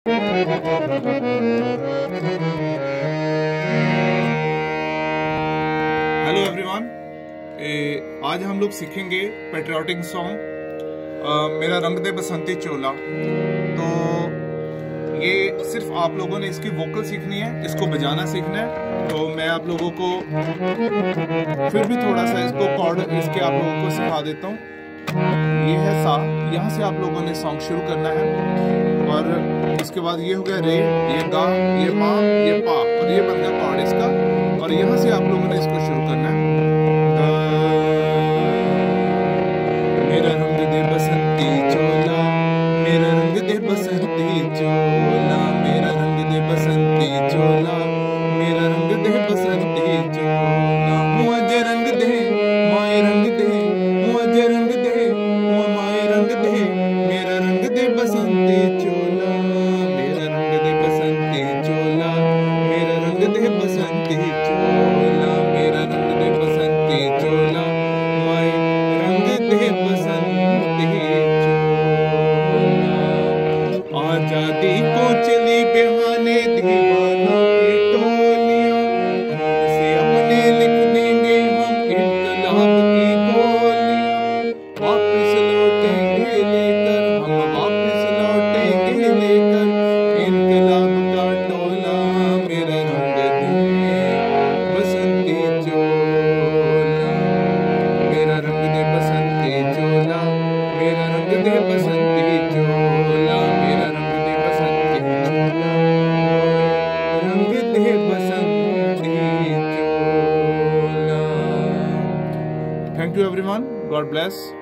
Hello everyone आज हम लोग सीखेंगे पेट्रियाटिक सॉन्ग मेरा रंग दे बसंती चोला। तो ये सिर्फ़ आप लोगों ने इसकी वोकल सीखनी है, इसको बजाना सीखना है। तो मैं आप लोगों को फिर भी थोड़ा सा इसको कॉर्ड इसके आप लोगों को सिखा देता हूँ। ये है सा। यहाँ से आप लोगों ने सॉन्ग शुरू करना है। और इसके बाद ये हो गया रे, ये गा, ये मा, ये पा। और ये बन गया कॉर्ड इसका। और यहाँ से आप लोगों ने इसको शुरू करना है। मेरा रंग दे बसंती चोला, मेरा रंग दे बसंती चोला, मेरा रंग दे बसंती चोला, मेरा रंग दे बसंती चोला। मुझे रंग दे रंग दे मुझे रंग दे रंग दे, मेरा रंग दे बसंती को चली बहाने दीवानों की टोलियाँ से अपने लिख देंगे हम इनकलाब की गोलियाँ वापस लौटेंगे लेकर हम वापस लौटेंगे लेकर इनकलाब का टोला मेरा रंग दे बसंती चोला मेरा रंग दे बसंती चोला, मेरा रंग दे बसंती चोला thank you everyone God bless